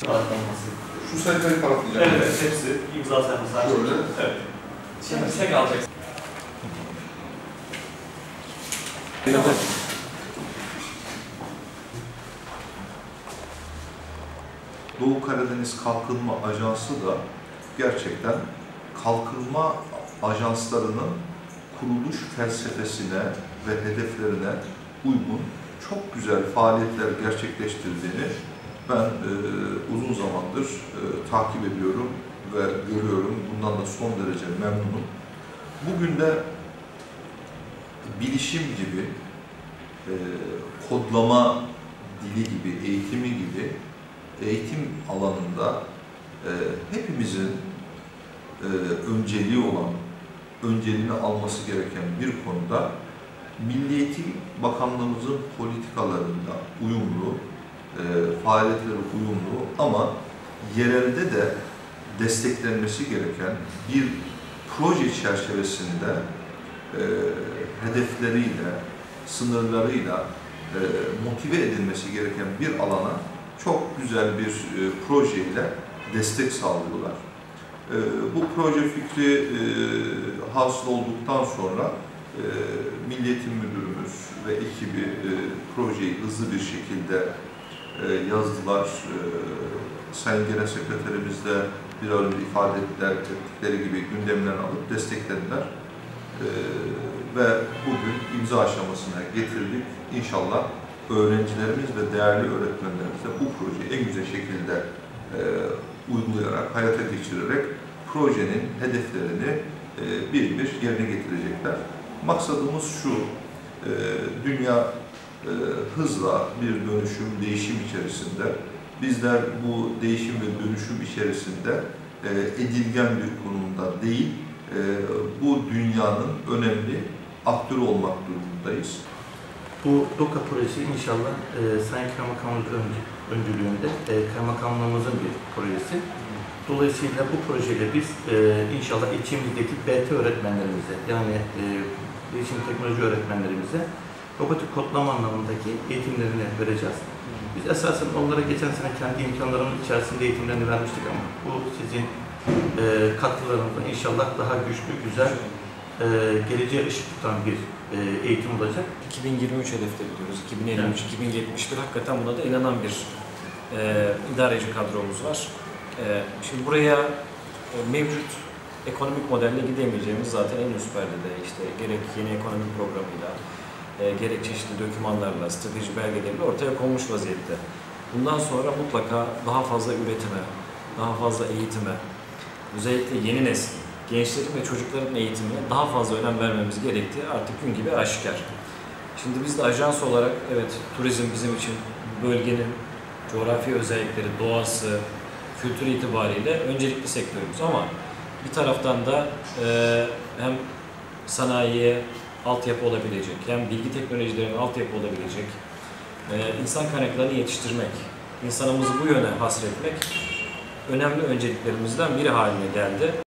Sağlanması. Şu sayfayı parlatlayacağım. Evet, evet, hepsi imza sayfası. Şöyle. Evet. Şimdi tek alacaksın. Doğu Karadeniz Kalkınma Ajansı da gerçekten kalkınma ajanslarının kuruluş felsefesine ve hedeflerine uygun çok güzel faaliyetler gerçekleştirdiğini ben e, uzun zamandır e, takip ediyorum ve görüyorum. Bundan da son derece memnunum. Bugün de bilişim gibi, e, kodlama dili gibi, eğitimi gibi eğitim alanında e, hepimizin e, önceliği olan, önceliğini alması gereken bir konuda Milli Eğitim Bakanlığımızın politikalarında uyumlu, e, faaliyetleri uyumlu ama yerelde de desteklenmesi gereken bir proje çerçevesinde e, hedefleriyle, sınırlarıyla e, motive edilmesi gereken bir alana çok güzel bir e, projeyle destek sağlıyorlar. E, bu proje fikri e, hasıl olduktan sonra e, Milli Eğitim Müdürümüz ve ekibi e, projeyi hızlı bir şekilde e, yazdılar. E, Sayın Genel Sekreterimiz de bir önce ifade ettiler, ettikleri gibi gündemlerini alıp desteklediler. E, ve bugün imza aşamasına getirdik. İnşallah öğrencilerimiz ve değerli öğretmenlerimiz de bu projeyi en güzel şekilde e, uygulayarak, hayata geçirerek projenin hedeflerini e, bir bir yerine getirecekler. Maksadımız şu, dünya e, hızla bir dönüşüm, değişim içerisinde. Bizler bu değişim ve dönüşüm içerisinde e, edilgen bir konumda değil, e, bu dünyanın önemli aktörü olmak durumundayız. Bu DOKA projesi inşallah e, Sayın Kaymakamımız öncü, öncülüğünde e, Kaymakamlığımızın bir projesi. Dolayısıyla bu projeyle biz e, inşallah ilçemizdeki BT öğretmenlerimize yani e, bilişim teknoloji öğretmenlerimize robotik kodlama anlamındaki eğitimlerini vereceğiz. Biz esasen onlara geçen sene kendi imkanlarımız içerisinde eğitimlerini vermiştik ama bu sizin e, katkılarınızla inşallah daha güçlü, güzel, e, geleceğe ışık tutan bir e, eğitim olacak. 2023 hedefleri diyoruz. 2053, 2071 hakikaten buna da inanan bir e, idareci kadromuz var. E, şimdi buraya e, mevcut ekonomik modelle gidemeyeceğimiz zaten en üst perdede işte gerek yeni ekonomik programıyla, e, gerek çeşitli dokümanlarla, strateji belgeleriyle ortaya konmuş vaziyette. Bundan sonra mutlaka daha fazla üretime, daha fazla eğitime, özellikle yeni nesil, gençlerin ve çocukların eğitimine daha fazla önem vermemiz gerektiği artık gün gibi aşikar. Şimdi biz de ajans olarak evet turizm bizim için bölgenin coğrafi özellikleri, doğası, kültür itibariyle öncelikli sektörümüz ama bir taraftan da e, hem sanayiye altyapı olabilecek, hem bilgi teknolojilerine altyapı olabilecek, e, insan kaynaklarını yetiştirmek, insanımızı bu yöne hasretmek önemli önceliklerimizden biri haline geldi.